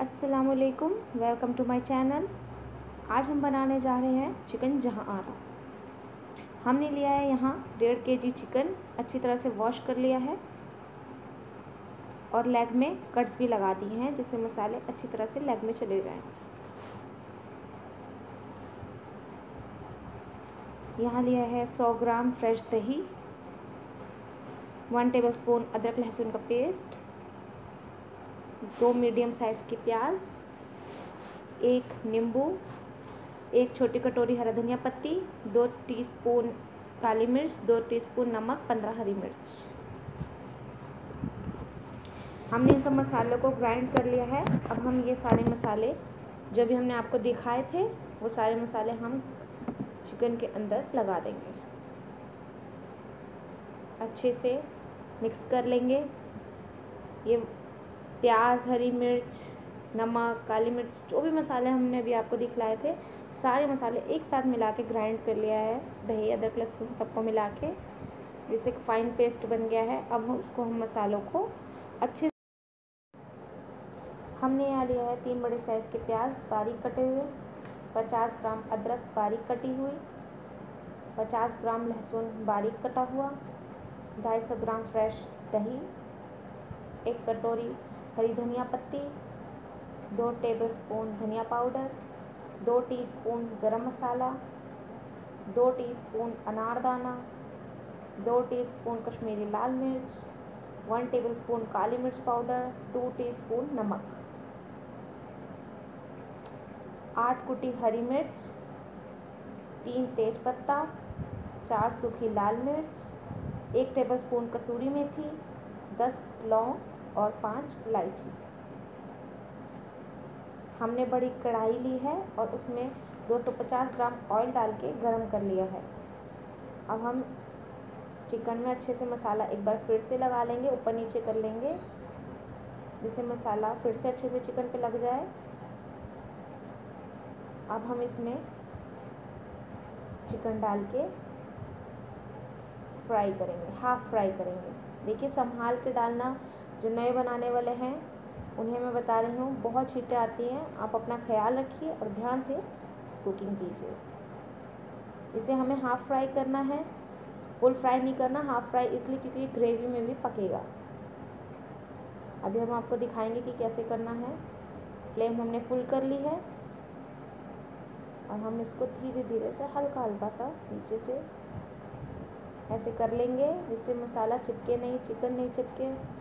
असलकुम welcome to my channel आज हम बनाने जा रहे हैं चिकन जहाँ आरा हमने लिया है यहाँ डेढ़ के जी चिकन अच्छी तरह से वॉश कर लिया है। और लेग में कट्स भी लगा दिए हैं, जिससे मसाले अच्छी तरह से लेग में चले जाएँ। यहाँ लिया है 100 ग्राम फ्रेश दही वन टेबल स्पून अदरक लहसुन का पेस्ट दो मीडियम साइज़ के प्याज, एक नींबू, एक छोटी कटोरी हरा धनिया पत्ती, दो टीस्पून काली मिर्च, दो टीस्पून नमक, पंद्रह हरी मिर्च। हमने इन सब मसालों को ग्राइंड कर लिया है। अब हम ये सारे मसाले, जो भी हमने आपको दिखाए थे, वो सारे मसाले हम चिकन के अंदर लगा देंगे। अच्छे से मिक्स कर लेंगे। ये प्याज, हरी मिर्च, नमक, काली मिर्च, जो भी मसाले हमने अभी आपको दिखलाए थे, सारे मसाले एक साथ मिला के ग्राइंड कर लिया है। दही, अदरक, लहसुन सबको मिला के जिससे एक फाइन पेस्ट बन गया है। अब उसको, हम मसालों को अच्छे हमने यहाँ लिया है तीन बड़े साइज़ के प्याज, बारीक कटे हुए, पचास ग्राम अदरक, बारीक कटी हुई, पचास ग्राम लहसुन, बारीक कटा हुआ, ढाई सौ ग्राम फ्रेश दही, एक कटोरी हरी धनिया पत्ती, दो टेबलस्पून धनिया पाउडर दो टीस्पून गरम मसाला, दो टीस्पून अनारदाना दो टीस्पून कश्मीरी लाल मिर्च वन टेबलस्पून काली मिर्च पाउडर टू टीस्पून नमक। आठ कुटी हरी मिर्च, तीन तेज़पत्ता, चार सूखी लाल मिर्च, एक टेबलस्पून कसूरी मेथी, दस लौंग और पाँच इलायची। हमने बड़ी कढ़ाई ली है और उसमें 250 ग्राम ऑयल डाल के गरम कर लिया है। अब हम चिकन में अच्छे से मसाला एक बार फिर से लगा लेंगे, ऊपर नीचे कर लेंगे, जिससे मसाला फिर से अच्छे से चिकन पे लग जाए। अब हम इसमें चिकन डाल के फ्राई करेंगे, हाफ़ फ्राई करेंगे। देखिए, संभाल के डालना जो नए बनाने वाले हैं, उन्हें मैं बता रही हूँ, बहुत छीटें आती हैं। आप अपना ख्याल रखिए और ध्यान से कुकिंग कीजिए। इसे हमें हाफ़ फ्राई करना है। फुल फ्राई नहीं करना, हाफ़ फ्राई इसलिए क्योंकि ये ग्रेवी में भी पकेगा। अभी हम आपको दिखाएँगे कि कैसे करना है। फ्लेम हमने फुल कर ली है। और हम इसको धीरे धीरे से हल्का हल्का सा नीचे से ऐसे कर लेंगे, जिससे मसाला चिपके नहीं, चिकन नहीं चिपके।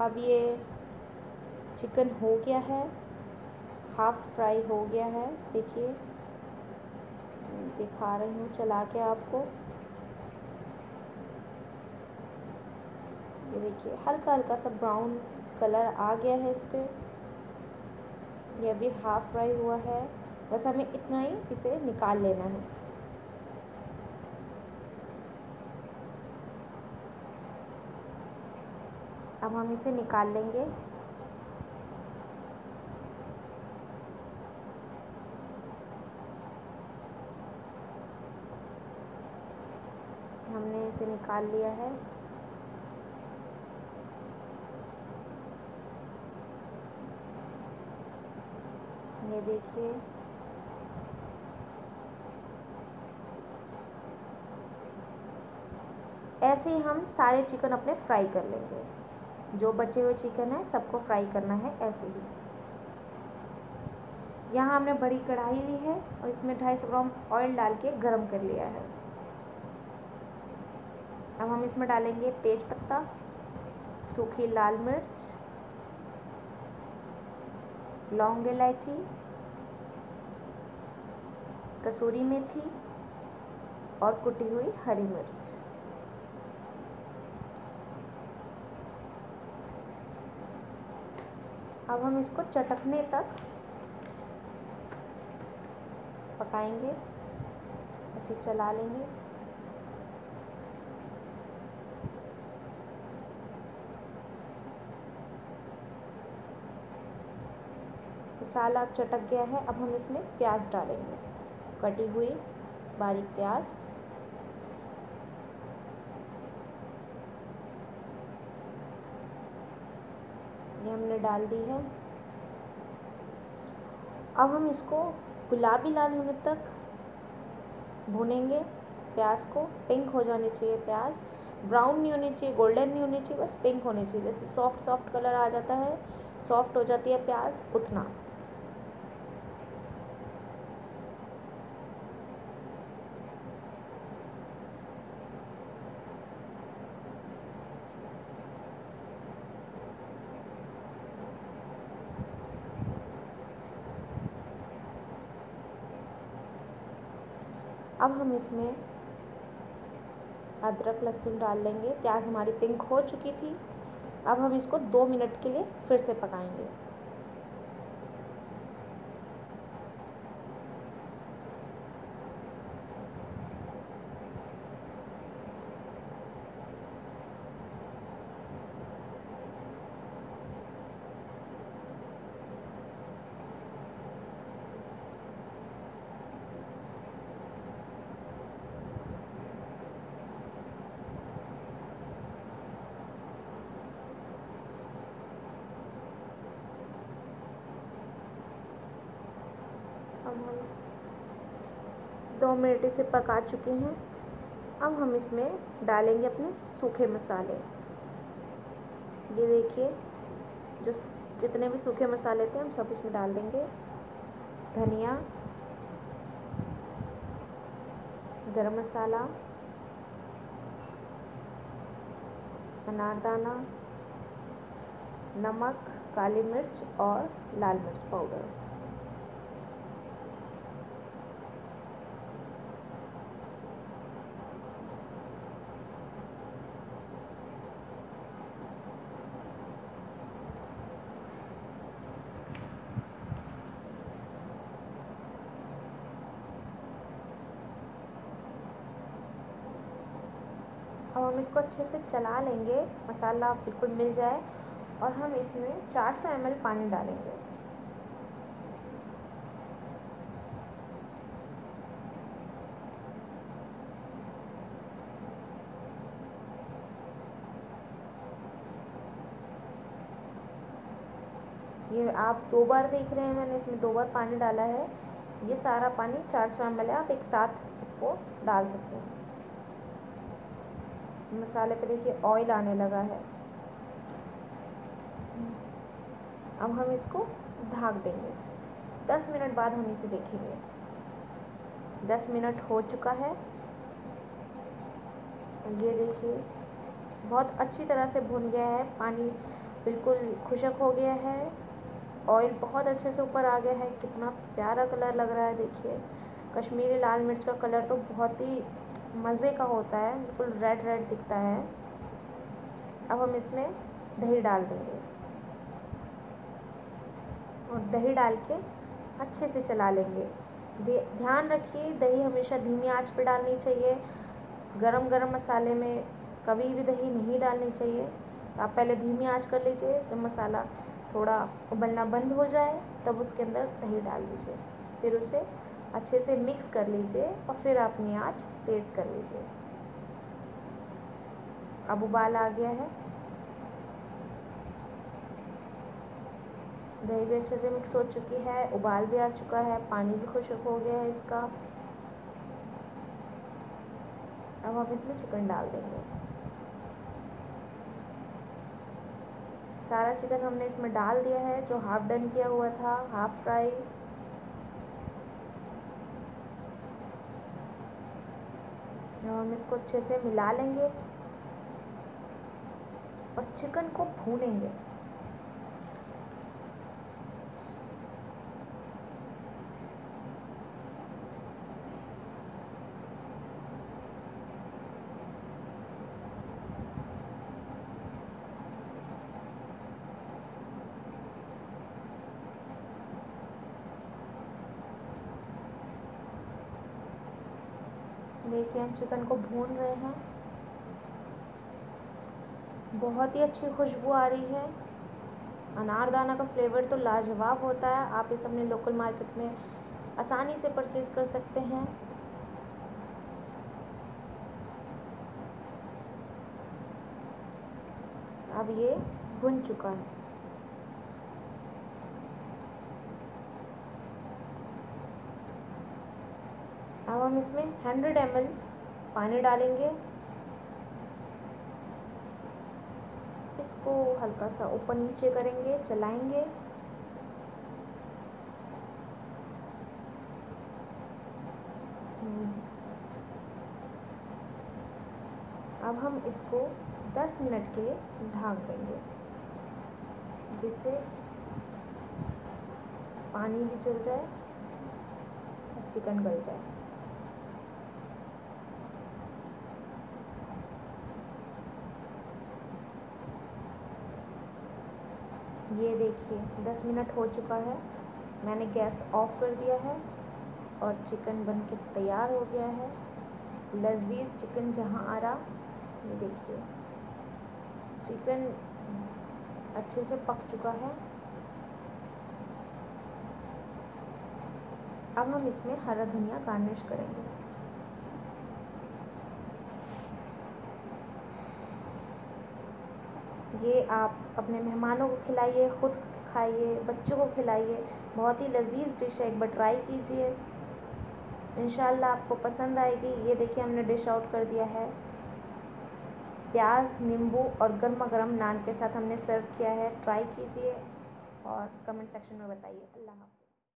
अब ये चिकन हो गया है हाफ़ फ्राई हो गया है, देखिए। दिखा रही हूँ, चला के आपको। ये देखिए, हल्का हल्का सा ब्राउन कलर आ गया है इस पर ये अभी हाफ़ फ्राई हुआ है, बस हमें इतना ही इसे निकाल लेना है। अब हम इसे निकाल लेंगे। हमने इसे निकाल लिया है। ये देखिए। ऐसे ही हम सारे चिकन अपने फ्राई कर लेंगे। जो बचे हुए चिकन है, सबको फ्राई करना है ऐसे ही। यहाँ हमने बड़ी कढ़ाई ली है और इसमें ढाई सौ ग्राम ऑयल डाल के गर्म कर लिया है। अब हम इसमें डालेंगे तेज पत्ता, सूखी लाल मिर्च, लौंग इलायची, कसूरी मेथी और कुटी हुई हरी मिर्च। अब हम इसको चटकने तक पकाएँगे ऐसे चला लेंगे। मसाला अब चटक गया है, अब हम इसमें प्याज डालेंगे। कटी हुई बारीक प्याज। ये हमने डाल दी है। अब हम इसको गुलाबी लाल होने तक भुनेंगे। प्याज को पिंक हो जाने चाहिए प्याज। ब्राउन नहीं होने चाहिए गोल्डन नहीं होनी चाहिए, बस पिंक होनी चाहिए। जैसे सॉफ्ट सॉफ्ट कलर आ जाता है सॉफ्ट हो जाती है प्याज, उतना। अब हम इसमें अदरक, लहसुन डाल लेंगे। प्याज हमारी पिंक हो चुकी थी। अब हम इसको दो मिनट के लिए फिर से पकाएँगे अब हम दो मिनट इसे पका चुके हैं। अब हम इसमें डालेंगे अपने सूखे मसाले। ये देखिए, जो जितने भी सूखे मसाले थे, हम सब इसमें डाल देंगे। धनिया, गरम मसाला अनारदाना नमक, काली मिर्च और लाल मिर्च पाउडर अब हम इसको अच्छे से चला लेंगे, मसाला बिल्कुल मिल जाए और हम इसमें 400 सौ पानी डालेंगे। ये आप दो बार देख रहे हैं मैंने इसमें दो बार पानी डाला है। ये सारा पानी 400 सौ है, आप एक साथ इसको डाल सकते हैं। मसाले पे देखिए ऑयल आने लगा है। अब हम इसको ढाक देंगे। दस मिनट बाद हम इसे देखेंगे। दस मिनट हो चुका है। ये देखिए, बहुत अच्छी तरह से भुन गया है। पानी बिल्कुल खुशक हो गया है। ऑयल बहुत अच्छे से ऊपर आ गया है। कितना प्यारा कलर लग रहा है, देखिए। कश्मीरी लाल मिर्च का कलर तो बहुत ही मज़े का होता है, बिल्कुल रेड रेड दिखता है। अब हम इसमें दही डाल देंगे। और दही डाल के अच्छे से चला लेंगे। ध्यान रखिए, दही हमेशा धीमी आँच पर डालनी चाहिए। गरम गरम मसाले में कभी भी दही नहीं डालनी चाहिए। आप पहले धीमी आँच कर लीजिए, जब मसाला थोड़ा उबलना बंद हो जाए, तब उसके अंदर दही डाल दीजिए। फिर उसे अच्छे से मिक्स कर लीजिए और फिर अपनी आँच तेज़ कर लीजिए। अब उबाल आ गया है। दही भी अच्छे से मिक्स हो चुकी है, उबाल भी आ चुका है, पानी भी खुशक हो गया है इसका। अब हम इसमें चिकन डाल देंगे। सारा चिकन हमने इसमें डाल दिया है, जो हाफ़ डन किया हुआ था हाफ़ फ्राई अब हम इसको अच्छे से मिला लेंगे और चिकन को भूनेंगे। देखिए हम चिकन को भून रहे हैं। बहुत ही अच्छी खुशबू आ रही है। अनारदाना का फ्लेवर तो लाजवाब होता है। आप इस अपने लोकल मार्केट में आसानी से परचेज़ कर सकते हैं। अब ये भुन चुका है। इसमें 100 एम पानी डालेंगे इसको हल्का सा ऊपर नीचे करेंगे, चलाएँगे। अब हम इसको 10 मिनट के लिए ढाक देंगे, जिससे पानी भी चल जाए और चिकन गल जाए ये देखिए 10 मिनट हो चुका है। मैंने गैस ऑफ़ कर दिया है और चिकन बन के तैयार हो गया है। लजीज चिकन जहाँ आ रहा, ये देखिए। चिकन अच्छे से पक चुका है। अब हम इसमें हरा धनिया गार्निश करेंगे। ये आप अपने मेहमानों को खिलाइए, ख़ुद खाइए, बच्चों को खिलाइए। बहुत ही लजीज डिश है, एक बार ट्राई कीजिए। इन आपको पसंद आएगी। ये देखिए, हमने डिश आउट कर दिया है। प्याज, नींबू और गर्मा गर्म नान के साथ हमने सर्व किया है। ट्राई कीजिए और कमेंट सेक्शन में बताइए। अल्लाह